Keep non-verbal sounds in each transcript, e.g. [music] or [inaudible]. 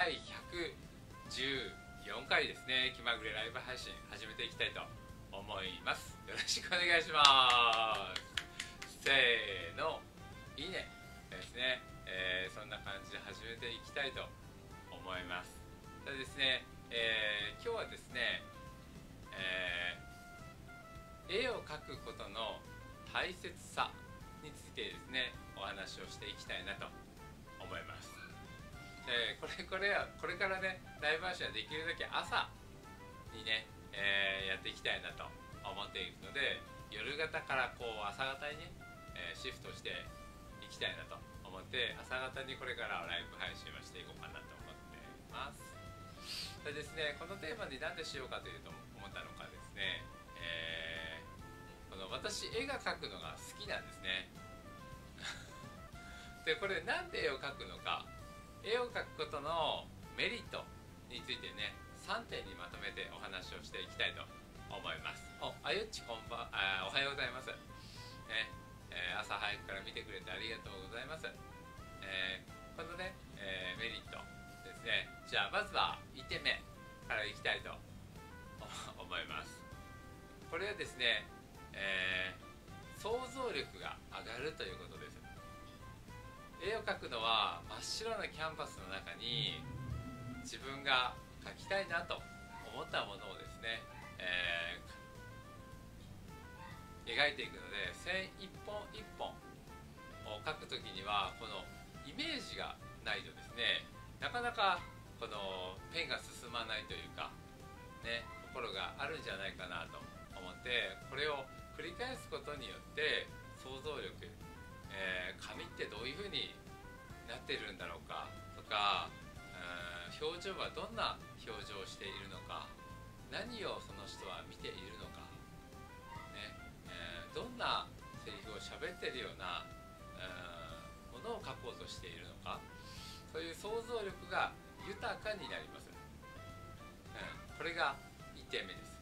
第114回ですね。気まぐれライブ配信始めていきたいと思います。よろしくお願いします。せーの。いいね。ですね、えー、そんな感じで始めていきたいと思います。ただですね、えー、今日はですね、えー、絵を描くことの大切さについてですねお話をしていきたいなと思います。でこれこれはこれからねライブ配信はできるだけ朝にね、えー、やっていきたいなと思っているので夜型からこう朝方にね、えー、シフトしていきたいなと思って朝方にこれからライブ配信をしていこうかなと思っています。でですねこのテーマに何でしようかというと思ったのかですね、えー、この私絵が描くのが好きなんですね。[laughs] でこれなんで絵を描くのか絵を描くことのメリットについてね3点にまとめてお話をしていきたいと思います。おあゆっちこんばんあおはようございます、ねえー、朝早くから見てくれてありがとうございます、えー、このね、えー、メリットですね。じゃあまずは1点目からいきたいと思います。これはですね、え想像力が上がるということです。絵を描くのは真っ白なキャンバスの中に自分が描きたいなと思ったものをですね、えー、描いていくので線一本一本を描く時にはこのイメージがないとですねなかなかこのペンが進まないというかねところがあるんじゃないかなと思ってこれを繰り返すことによって想像力えー、ってるんだろうか？とか、えー、表情はどんな表情をしているのか？何をその人は見ているのか、ねえー、どんなセリフを喋ってるような、えー、ものを書こうとしているのか？そういう想像力が豊かになります、うん、これが1点目です。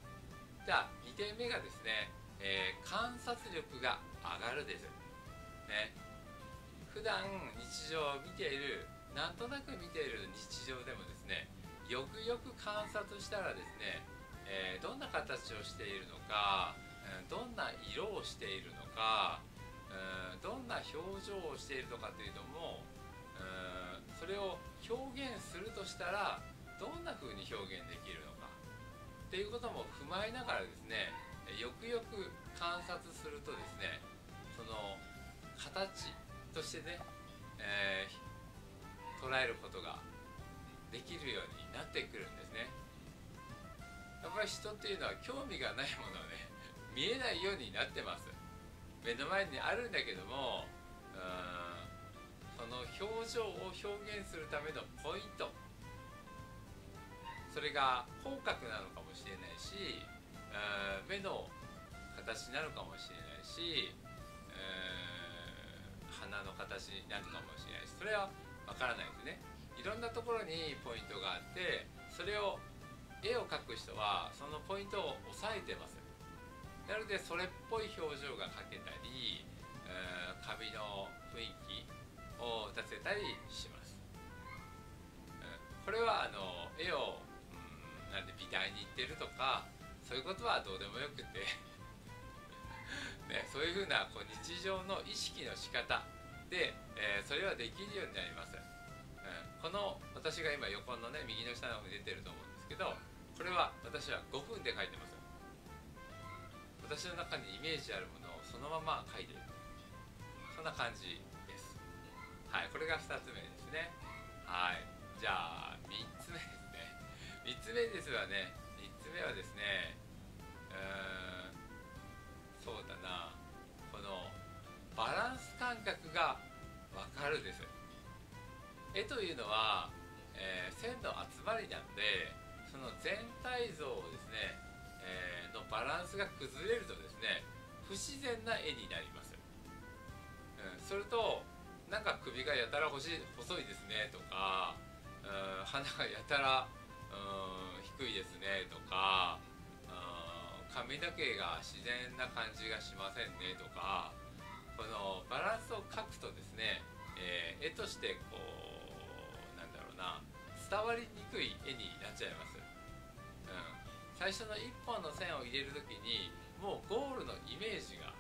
じゃあ2点目がですね、えー、観察力が上がるです。ね普段日常を見ているなんとなく見ている日常でもですねよくよく観察したらですね、えー、どんな形をしているのかどんな色をしているのかどんな表情をしているのかというのもそれを表現するとしたらどんな風に表現できるのかっていうことも踏まえながらですねよくよく観察するとですねその形としてね、えー、捉えることができるようになってくるんですね。やっぱり人っていうのは興味がないものをね [laughs] 見えないようになってます。目の前にあるんだけどもその表情を表現するためのポイント。それが口角なのかもしれないし目の形なのかもしれないし花の形になるかもしれないしそれはわからないですね。いろんなところにポイントがあってそれを絵を描く人はそのポイントを押さえてます。なのでそれっぽい表情が描けたり、えー、紙の雰囲気を出せたりします、うん、これはあの絵を、うん、なんで美大に行ってるとかそういうことはどうでもよくて。ね、そういうふうなこう日常の意識の仕方で、えー、それはできるようになります、うん、この私が今横のね右の下の方に出てると思うんですけどこれは私は5分で書いてます。私の中にイメージあるものをそのまま書いている。そんな感じです。はいこれが2つ目ですね。はいじゃあ3つ目ですね。3つ目ですはね。3つ目はですねうん。そうだな。このバランス感覚が分かるです。絵というのは、えー、線の集まりなのでその全体像をですね、えー、のバランスが崩れるとですね不自然な絵になります、うん、それとなんか首がやたら細いですねとか、うん、鼻がやたら、うん、低いですねとか、髪の毛が自然な感じがしませんねとかこのバランスを描くとですね、えー、絵としてこうなんだろうな伝わりにくい絵になっちゃいます、うん、最初の1本の線を入れる時にもうゴールのイメージが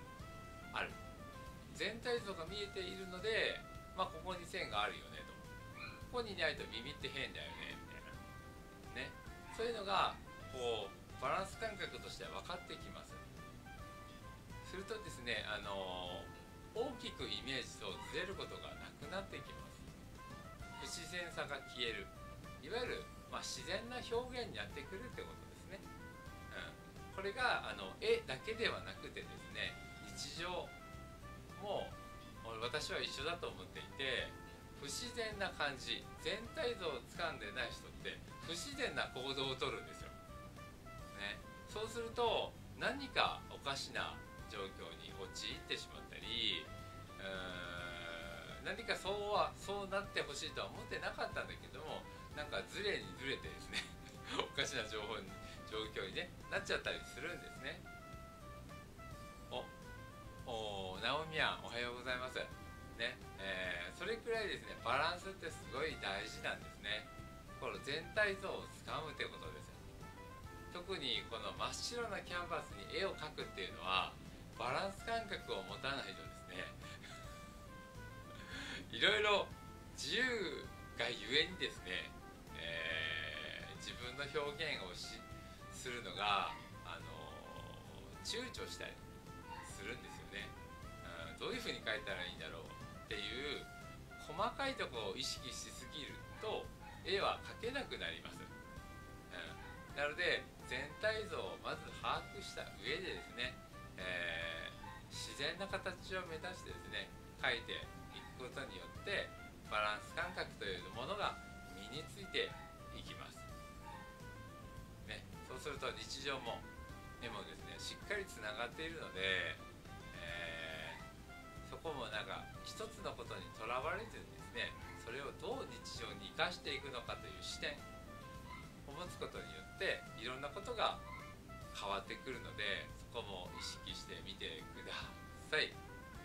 ある。全体像が見えているので、まあ、ここに線があるよねと。ここにいないとビビって変だよねみたいな。ね。そういうのがこうバランス感覚としては分かってきます。するとですねあの大きくイメージとずれることがなくなってきます。不自然さが消える。いわゆる、まあ、自然な表現になってくるってことですね、うん、これがあの絵だけではなくてですね日常も私は一緒だと思っていて不自然な感じ全体像をつかんでない人って不自然な行動をとるんですよ、そうすると何かおかしな状況に陥ってしまったりうーん何かそうはそうなってほしいとは思ってなかったんだけどもなんかズレにずれてですね [laughs] おかしな情報に状況に、ね、なっちゃったりするんですね。おナオミヤンおはようございます。ねえー、それくらいですねバランスってすごい大事なんですね。この全体像をつかむってことです。特にこの真っ白なキャンバスに絵を描くっていうのはバランス感覚を持たないとですね。[laughs] いろいろ自由がゆえにですね、えー、自分の表現をしするのが、あのー、躊躇したりするんですよね、うんどういうふうに書いたらいいんだろうっていう細かいとこを意識しすぎると絵は描けなくなります、なので全体像をまず把握した上でですね、えー、自然な形を目指してですね描いていくことによってバランス感覚というものが身についていきます、ね、そうすると日常も絵もですねしっかりつながっているのでえそこもなんか一つのことにとらわれずにですねそれをどう日常に生かしていくのかという視点持つことによっていろんなことが変わってくるのでそこも意識してみてください。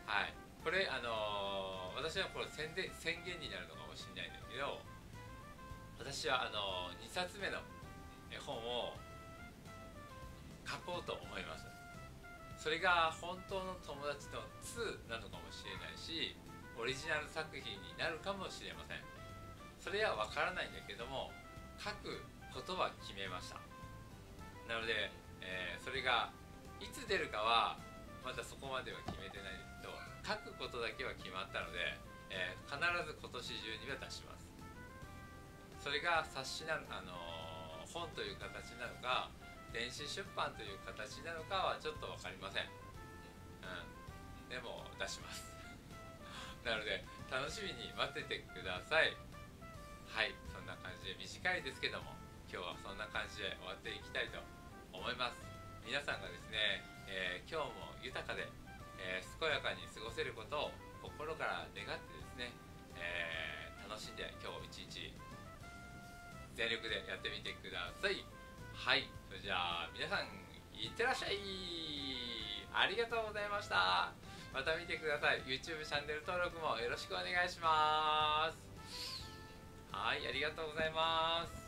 はい、これあのー、私はこれ宣伝宣言になるのかもしれないんだけど私はあのー、2冊目の絵本を書こうと思います。それが本当の友達の2なのかもしれないしオリジナル作品になるかもしれませんそれは分からないんだけども書くことは決めました。なので、えー、それがいつ出るかはまだそこまでは決めてないですけど書くことだけは決まったので、えー、必ず今年中には出します。それが冊子なあのー、本という形なのか電子出版という形なのかはちょっと分かりません、うん、でも出します。[laughs] なので楽しみに待っててください。はい。そんな感じで短いですけども。今日はそんな感じで終わっていきたいと思います。皆さんがですね、えー、今日も豊かで、えー、健やかに過ごせることを心から願ってですね、えー、楽しんで今日一日全力でやってみてください。はいそれじゃあ皆さんいってらっしゃい。ありがとうございました。また見てください。YouTube チャンネル登録もよろしくお願いします。はいありがとうございます。